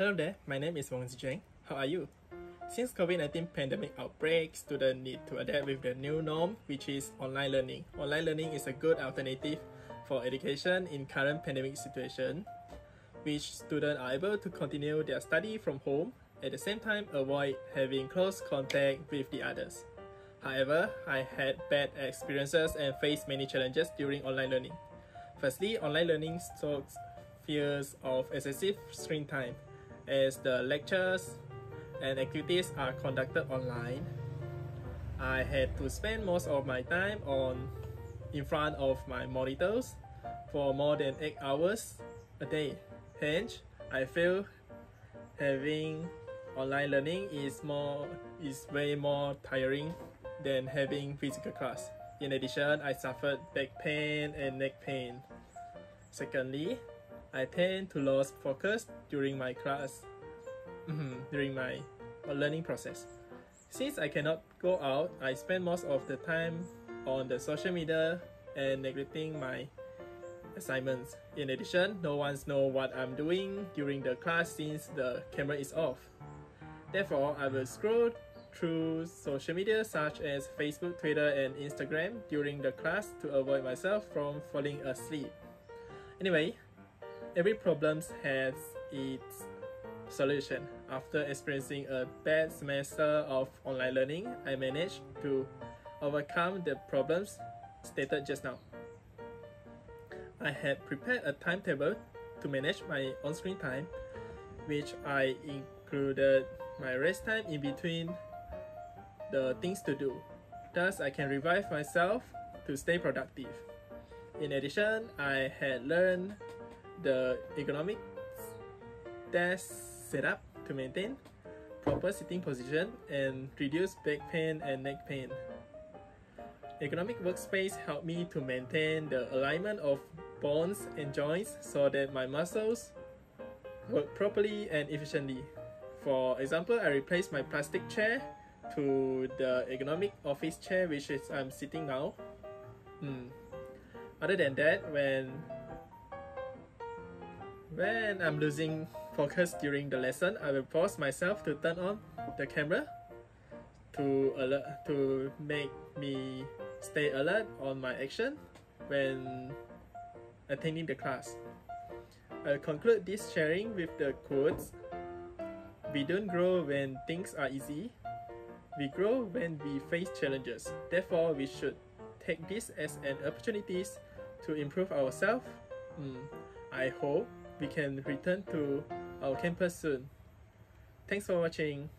Hello there, my name is Wong Zhi Jeng. How are you? Since COVID-19 pandemic outbreak, students need to adapt with the new norm, which is online learning. Online learning is a good alternative for education in current pandemic situation, which students are able to continue their study from home, at the same time avoid having close contact with the others. However, I had bad experiences and faced many challenges during online learning. Firstly, online learning stokes fears of excessive screen time as the lectures and activities are conducted online. I had to spend most of my time on in front of my monitors for more than 8 hours a day. Hence, I feel having online learning is more is way more tiring than having physical class. In addition, I suffered back pain and neck pain. Secondly, I tend to lose focus during my class, mm-hmm, during my uh, learning process. Since I cannot go out, I spend most of the time on the social media and neglecting my assignments. In addition, no one knows what I'm doing during the class since the camera is off. Therefore, I will scroll through social media such as Facebook, Twitter, and Instagram during the class to avoid myself from falling asleep. Anyway, every problem has its solution. After experiencing a bad semester of online learning, I managed to overcome the problems stated just now. I had prepared a timetable to manage my on-screen time, which I included my rest time in between the things to do. Thus, I can revive myself to stay productive. In addition, I had learned the ergonomic desk setup to maintain proper sitting position and reduce back pain and neck pain. Ergonomic workspace helped me to maintain the alignment of bones and joints so that my muscles work properly and efficiently. For example, I replaced my plastic chair to the ergonomic office chair which is I'm sitting now. Hmm. Other than that, when when I'm losing focus during the lesson, I will force myself to turn on the camera to alert to make me stay alert on my action when attending the class. I'll conclude this sharing with the quotes. We don't grow when things are easy. We grow when we face challenges. Therefore, we should take this as an opportunity to improve ourselves. Mm, I hope we can return to our campus soon. Thanks for watching.